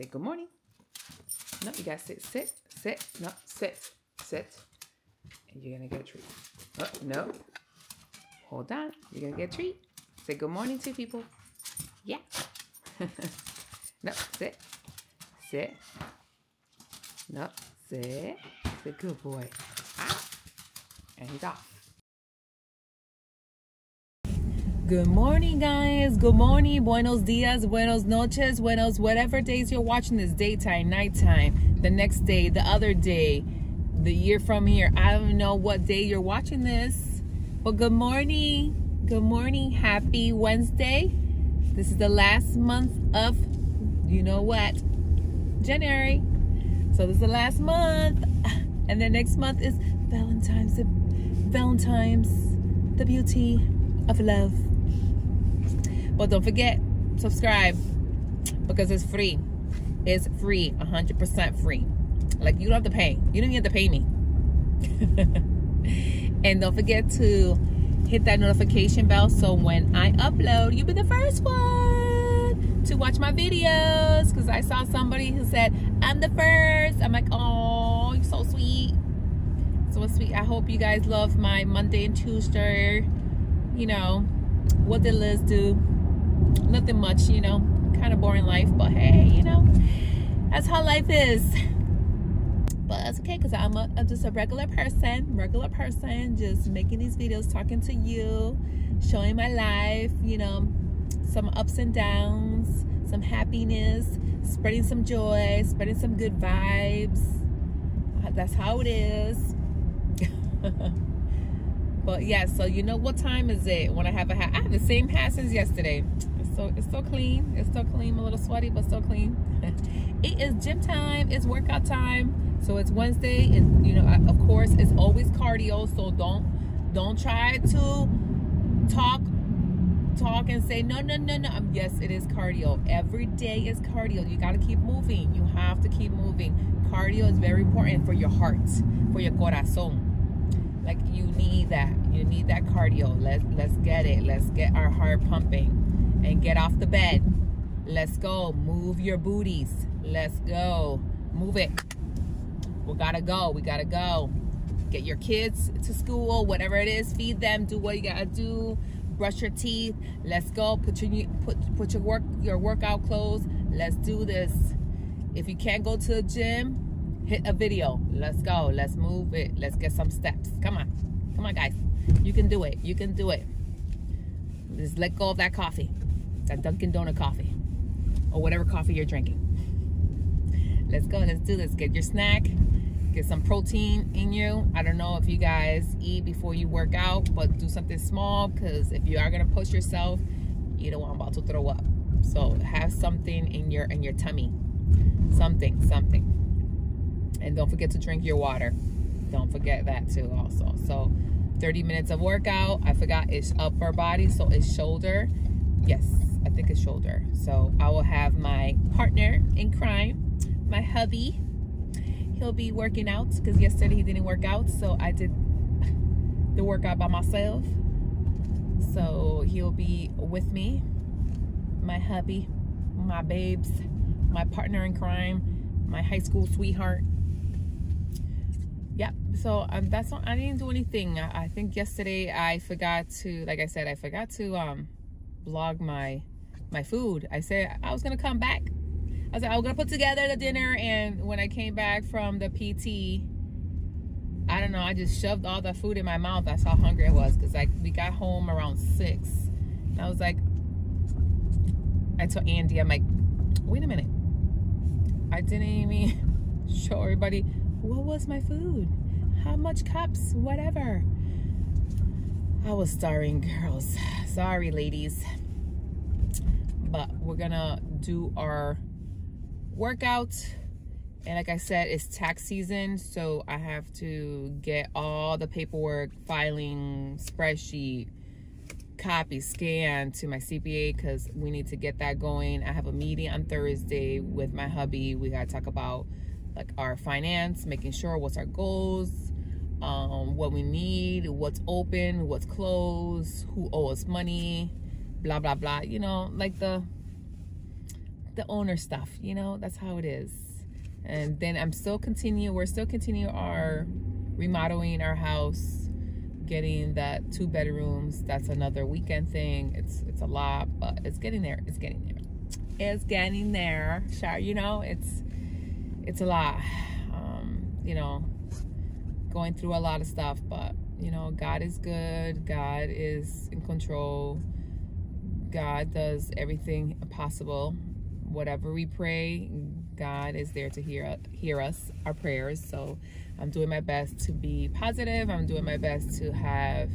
Say good morning. No, you gotta sit, sit, sit. No, sit, sit. And you're gonna get a treat. Oh, no. Hold on. You're gonna get a treat. Say good morning to people. Yeah. no, sit, sit. No, sit. Say good boy. Ah. And he's off. Good morning, guys. Good morning. Buenos dias, buenos noches, buenos whatever days you're watching this daytime, nighttime, the next day, the other day, the year from here. I don't know what day you're watching this, but good morning. Good morning. Happy Wednesday. This is the last month of, you know what, January. So this is the last month. And then next month is Valentine's, Valentine's, the beauty of love. But don't forget, subscribe because it's free. It's free, 100% free. Like you don't have to pay. You don't have to pay me. and don't forget to hit that notification bell so when I upload, you'll be the first one to watch my videos. Because I saw somebody who said, I'm the first. I'm like, oh, you're so sweet. So sweet. I hope you guys love my Monday and Tuesday. You know, what did Liz do? Nothing much, you know, kind of boring life, but hey, you know, that's how life is. But that's okay because I'm, I'm just a regular person, regular person, just making these videos, talking to you, showing my life, you know, some ups and downs, some happiness, spreading some joy, spreading some good vibes. That's how it is. but yeah, so you know what time is it when I have a hat? I have the same hat since yesterday. So it's still clean. It's still clean. A little sweaty but still clean. It is gym time. It's workout time. So it's wednesday and you know of course it's always cardio so don't don't try to talk talk and say no no no no. Um, yes it is cardio. Every day is cardio. You got to keep moving. You have to keep moving. Cardio is very important for your heart for your corazon like you need that you need that cardio let's let's get it let's get our heart pumping and get off the bed. Let's go. Move your booties. Let's go. Move it. We gotta go. We gotta go. Get your kids to school, whatever it is. Feed them. Do what you gotta do. Brush your teeth. Let's go. Put your put put your work your workout clothes. Let's do this. If you can't go to the gym, hit a video. Let's go. Let's move it. Let's get some steps. Come on. Come on, guys. You can do it. You can do it. Just let go of that coffee that Dunkin' Donut coffee or whatever coffee you're drinking. Let's go. Let's do this. Get your snack. Get some protein in you. I don't know if you guys eat before you work out, but do something small because if you are gonna push yourself, you don't want about to throw up. So have something in your in your tummy. Something, something. And don't forget to drink your water. Don't forget that too also. So 30 minutes of workout. I forgot it's upper body, so it's shoulder. Yes, I think it's shoulder. So I will have my partner in crime, my hubby. He'll be working out because yesterday he didn't work out. So I did the workout by myself. So he'll be with me, my hubby, my babes, my partner in crime, my high school sweetheart. Yep. So um, that's not, I didn't do anything. I, I think yesterday I forgot to, like I said, I forgot to um, vlog my my food. I said I was gonna come back. I was like I was gonna put together the dinner and when I came back from the PT, I don't know, I just shoved all the food in my mouth. That's how hungry I was because like we got home around six. And I was like, I told Andy, I'm like, wait a minute. I didn't even show everybody what was my food, how much cups, whatever. I was starving, girls. Sorry, ladies. But we're gonna do our workout. And like I said it's tax season so I have to get all the paperwork filing spreadsheet copy scan to my CPA because we need to get that going. I have a meeting on Thursday with my hubby. We gotta talk about like our finance making sure what's our goals um, what we need what's open what's closed who owes us money blah blah blah you know like the the owner stuff, you know, that's how it is. And then I'm still continue, we're still continue our remodeling our house, getting that two bedrooms. That's another weekend thing. It's it's a lot, but it's getting there. It's getting there. It's getting there. Sure, you know, it's it's a lot. Um, you know, going through a lot of stuff, but you know, God is good. God is in control. God does everything possible. Whatever we pray, God is there to hear hear us, our prayers. So I'm doing my best to be positive. I'm doing my best to have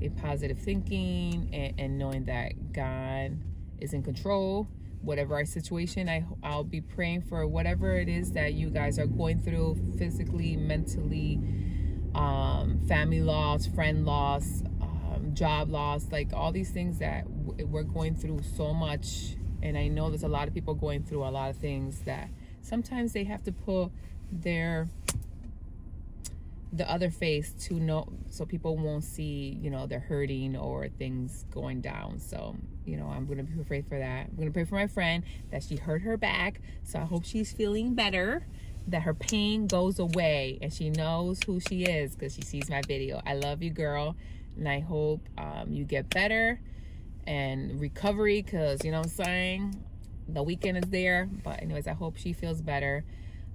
a positive thinking and, and knowing that God is in control. Whatever our situation, I, I'll be praying for whatever it is that you guys are going through physically, mentally, um, family loss, friend loss, um, job loss, like all these things that we're going through so much. And I know there's a lot of people going through a lot of things that sometimes they have to put their the other face to know so people won't see you know they're hurting or things going down so you know i'm gonna be pray for that i'm gonna pray for my friend that she hurt her back so i hope she's feeling better that her pain goes away and she knows who she is because she sees my video i love you girl and i hope um, you get better and recovery because you know i'm saying the weekend is there but anyways i hope she feels better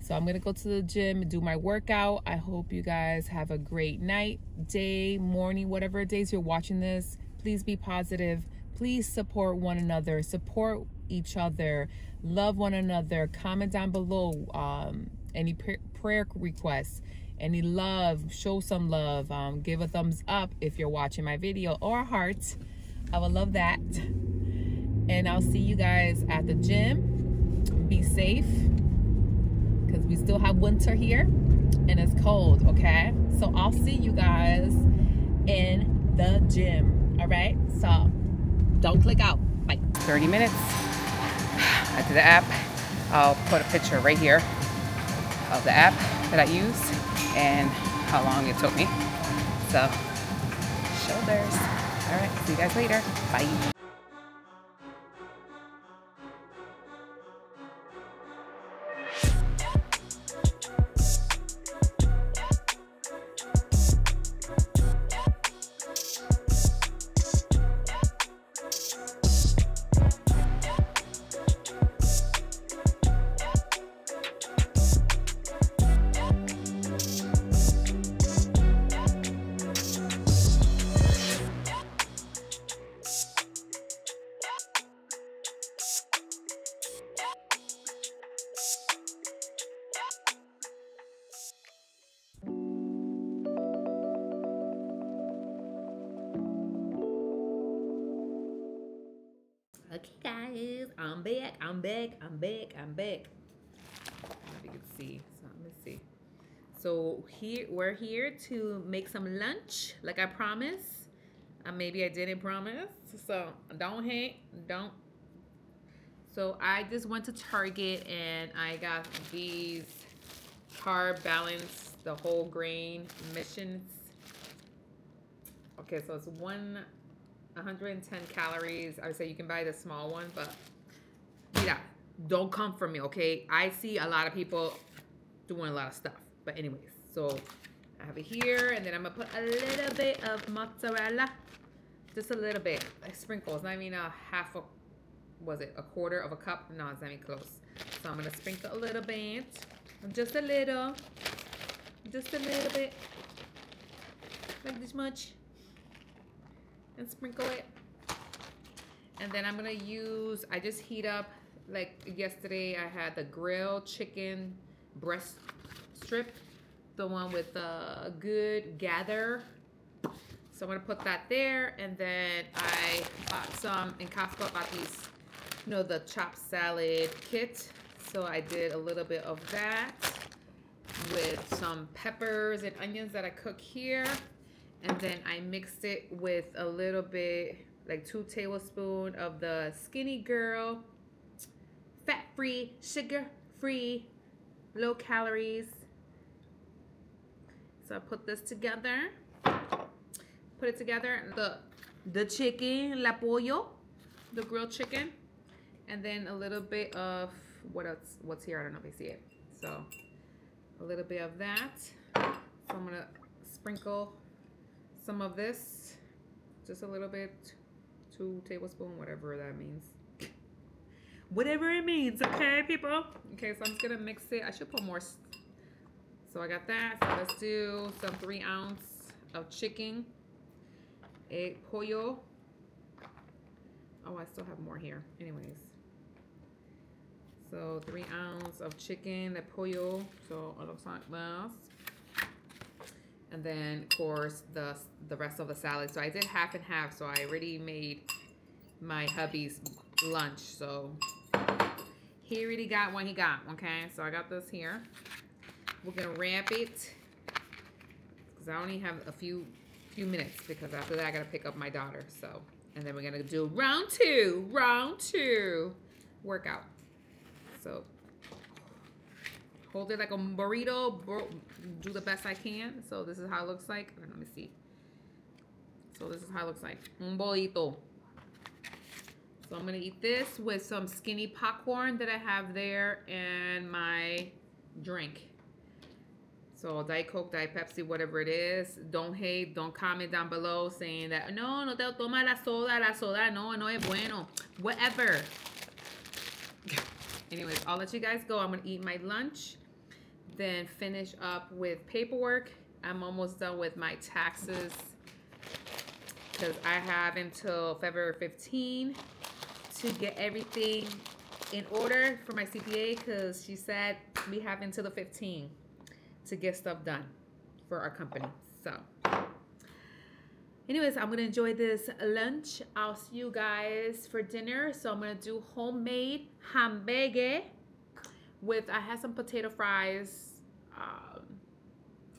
so I'm going to go to the gym and do my workout. I hope you guys have a great night, day, morning, whatever days you're watching this. Please be positive. Please support one another. Support each other. Love one another. Comment down below um, any pr prayer requests, any love. Show some love. Um, give a thumbs up if you're watching my video or a heart. I would love that. And I'll see you guys at the gym. Be safe because we still have winter here and it's cold, okay? So I'll see you guys in the gym, all right? So don't click out. Bye. 30 minutes. Did the app. I'll put a picture right here of the app that I use and how long it took me. So, shoulders. All right, see you guys later. Bye. I'm back. I'm back. I'm back. If you can see, so let me see. So here we're here to make some lunch, like I promised. Uh, maybe I didn't promise. So don't hate. Don't. So I just went to Target and I got these carb balance, the whole grain missions. Okay, so it's one 110 calories. I would say you can buy the small one, but yeah, don't come for me, okay? I see a lot of people doing a lot of stuff. But anyways, so I have it here, and then I'm gonna put a little bit of mozzarella, just a little bit, like sprinkles. Not mean a half a, was it a quarter of a cup? No, it's not even close. So I'm gonna sprinkle a little bit, just a little, just a little bit, like this much and sprinkle it. And then I'm gonna use, I just heat up, like yesterday I had the grilled chicken breast strip, the one with the good gather. So I'm gonna put that there. And then I bought some, in Costco, I bought these, you know, the chopped salad kit. So I did a little bit of that with some peppers and onions that I cook here and then I mixed it with a little bit, like two tablespoons of the Skinny Girl, fat-free, sugar-free, low calories. So I put this together, put it together, the, the chicken, la pollo, the grilled chicken, And then a little bit of what else? What's here? I don't know if you see it. So a little bit of that. So I'm gonna sprinkle some of this, just a little bit, two tablespoon, whatever that means. Whatever it means, okay, people? Okay, so I'm just gonna mix it. I should put more. So I got that. So let's do some three ounce of chicken, egg pollo. Oh, I still have more here. Anyways. So three ounce of chicken, the pollo. So it looks like this. And then, of course, the, the rest of the salad. So I did half and half. So I already made my hubby's lunch. So he already got what he got, okay? So I got this here. We're going to wrap it because I only have a few few minutes because after that I got to pick up my daughter. So, and then we're going to do round two, round two workout. So hold it like a burrito, do the best I can. So this is how it looks like. Let me see. So this is how it looks like. Un bolito. So I'm gonna eat this with some skinny popcorn that I have there and my drink. So Diet Coke, Diet Pepsi, whatever it is. Don't hate, don't comment down below saying that, no, no te toma la soda, la soda, no, no es bueno. Whatever. Anyways, I'll let you guys go. I'm gonna eat my lunch, then finish up with paperwork. I'm almost done with my taxes because I have until February 15 to get everything in order for my CPA because she said we have until the 15 to get stuff done for our company. So. Anyways i'm gonna enjoy this lunch. I'll see you guys for dinner. So i'm gonna do homemade hamburger with i had some potato fries um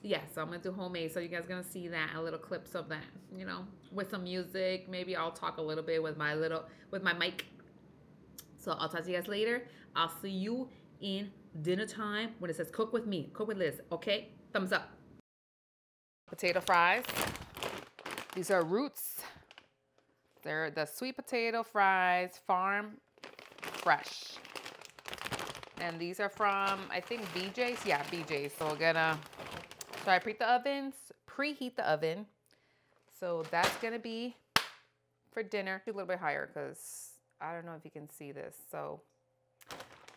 yeah so i'm gonna do homemade. So you guys gonna see that and little clips of that you know with some music. Maybe i'll talk a little bit with my little with my mic so i'll talk to you guys later i'll see you in dinner time when it says cook with me cook with liz okay thumbs up potato fries these are roots. They're the sweet potato fries, farm fresh. And these are from, I think, BJ's. Yeah, BJ's. So we're gonna, so I preheat the ovens, preheat the oven. So that's gonna be for dinner. A little bit higher because I don't know if you can see this. So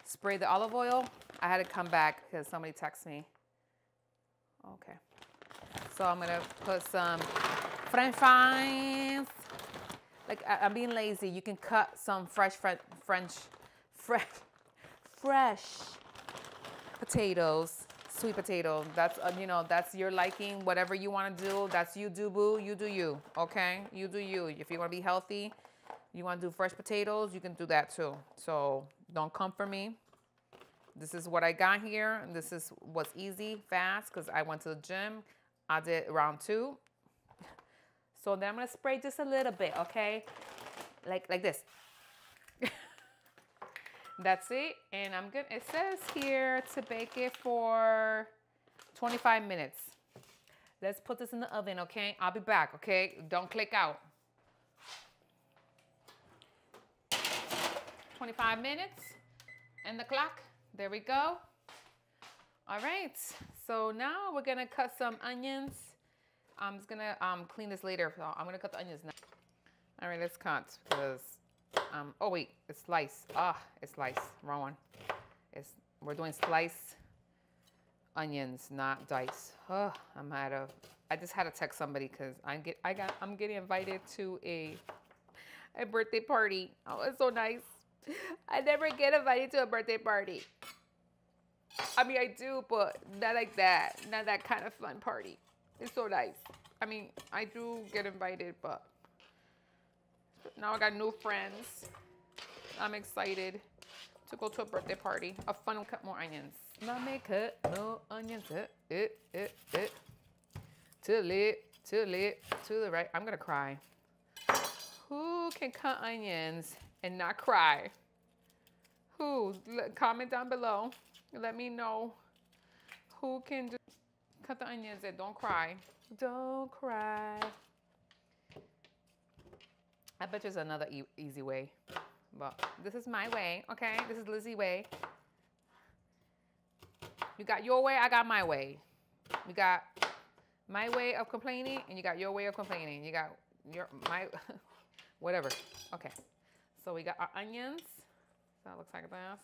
spray the olive oil. I had to come back because somebody texted me. Okay. So I'm gonna put some French fries. Like I, am being lazy. You can cut some fresh French, French, fresh, fresh potatoes, sweet potato. That's uh, you know that's your liking. Whatever you want to do, that's you do boo. You do you. Okay, you do you. If you want to be healthy, you want to do fresh potatoes, you can do that too. So don't come for me. This is what I got here. and This is what's easy, fast, because I went to the gym. I did round two. So then I'm gonna spray just a little bit, okay? Like, like this. That's it. And I'm gonna, it says here to bake it for 25 minutes. Let's put this in the oven, okay? I'll be back, okay? Don't click out. 25 minutes and the clock. There we go. All right, so now we're gonna cut some onions I'm just gonna um, clean this later. So I'm gonna cut the onions now. All right, let's cut because, um, oh wait, it's slice. Ah, it's slice, wrong one. It's, we're doing slice onions, not dice. Oh, I'm out of, I just had to text somebody because I get, I got, I'm getting invited to a, a birthday party. Oh, it's so nice. I never get invited to a birthday party. I mean, I do, but not like that. Not that kind of fun party. It's so nice. I mean, I do get invited, but now I got new friends. I'm excited to go to a birthday party. A fun cut more onions. Mommy cut more onions. It, it, it, it. To the left, to the left, to the right. I'm gonna cry. Who can cut onions and not cry? Who? Comment down below. Let me know who can just cut the onions and don't cry. Don't cry. I bet there's another e easy way. But this is my way, okay? This is Lizzie way. You got your way, I got my way. You got my way of complaining and you got your way of complaining. You got your my whatever. Okay. So we got our onions. So it looks like this.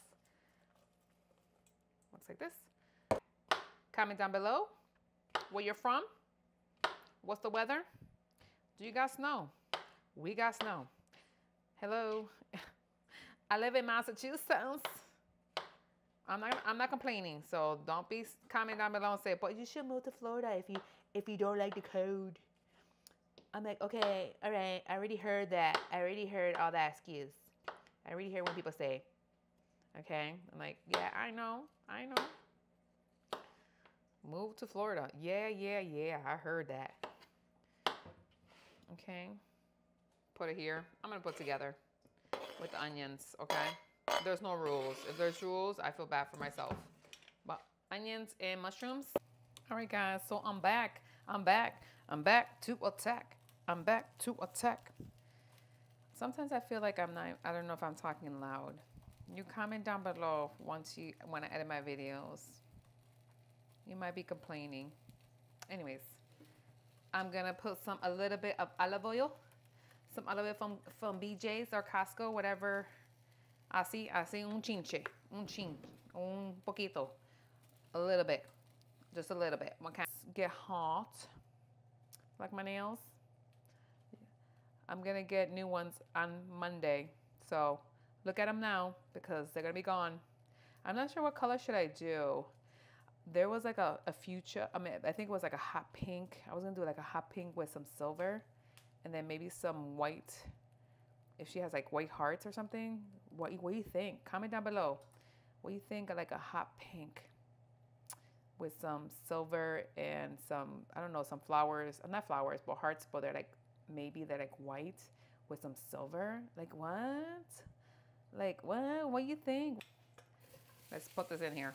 Looks like this. Comment down below where you're from. What's the weather? Do you guys know? We got snow. Hello. I live in Massachusetts. I'm not I'm not complaining. So don't be comment down below and say, but you should move to Florida if you if you don't like the code. I'm like, okay, all right, I already heard that. I already heard all that excuse. I already hear when people say, okay. I'm like, yeah, I know, I know. Move to Florida. Yeah, yeah, yeah, I heard that. Okay, put it here. I'm gonna put together with the onions, okay? There's no rules. If there's rules, I feel bad for myself. But onions and mushrooms. All right, guys, so I'm back. I'm back. I'm back to attack. I'm back to attack. Sometimes I feel like I'm not, I don't know if I'm talking loud. You comment down below once you, when I edit my videos. You might be complaining. Anyways, I'm gonna put some, a little bit of olive oil. Some olive oil from, from BJ's or Costco, whatever. Así, así un chinche, un chin, un poquito. A little bit, just a little bit. One kind get hot, like my nails. I'm gonna get new ones on Monday. So look at them now because they're gonna be gone. I'm not sure what color should I do. There was like a, a future, I mean, I think it was like a hot pink. I was gonna do like a hot pink with some silver and then maybe some white, if she has like white hearts or something. What, what do you think? Comment down below. What do you think of like a hot pink with some silver and some, I don't know, some flowers, not flowers, but hearts, but they're like maybe they're like white with some silver. Like what? Like what? What do you think? Let's put this in here.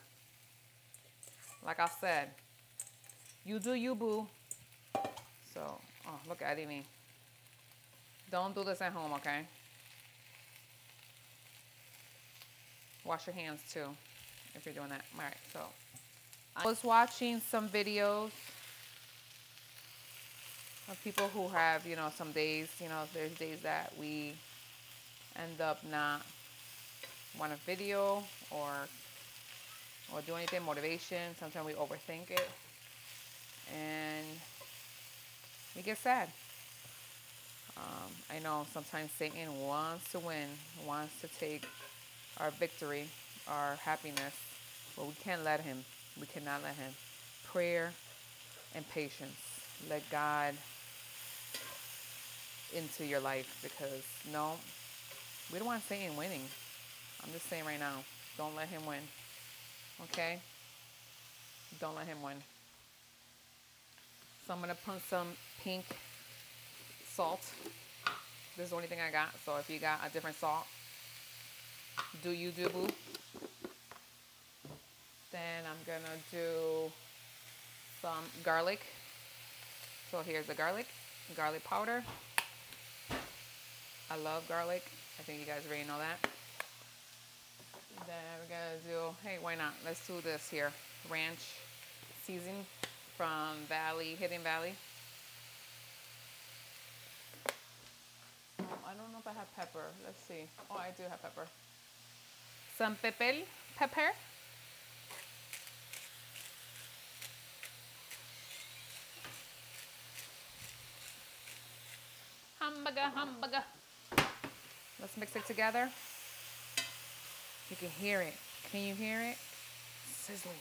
Like I said, you do you, boo. So, oh, look at me. Don't do this at home, okay? Wash your hands too if you're doing that. All right, so I was watching some videos people who have, you know, some days, you know, there's days that we end up not want a video or or do anything motivation. Sometimes we overthink it and we get sad. Um, I know sometimes Satan wants to win, wants to take our victory, our happiness, but we can't let him. We cannot let him. Prayer and patience. Let God into your life because no, we don't want Satan winning. I'm just saying right now, don't let him win. Okay? Don't let him win. So I'm gonna put some pink salt. This is the only thing I got. So if you got a different salt, do you do boo? Then I'm gonna do some garlic. So here's the garlic, garlic powder. I love garlic. I think you guys already know that. Then we're gonna do, hey, why not? Let's do this here. Ranch seasoning from Valley, Hidden Valley. Oh, I don't know if I have pepper. Let's see. Oh, I do have pepper. Some pepper, pepper. Hamburger, hamburger. Let's mix it together. You can hear it. Can you hear it? Sizzling.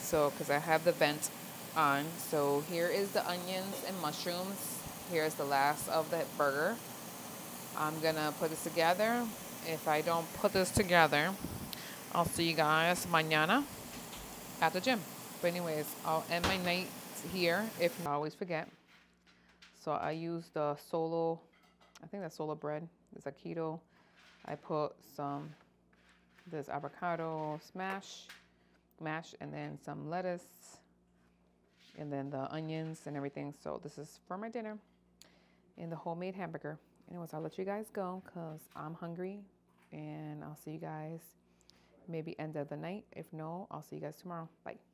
So because I have the vent on. So here is the onions and mushrooms. Here's the last of the burger. I'm gonna put this together. If I don't put this together, I'll see you guys mañana at the gym. But anyways, I'll end my night here if I always forget. So I use the solo, I think that's Sola bread. It's a keto. I put some this avocado smash, mash, and then some lettuce, and then the onions and everything. So this is for my dinner in the homemade hamburger. Anyways, I'll let you guys go because I'm hungry and I'll see you guys maybe end of the night. If no, I'll see you guys tomorrow. Bye.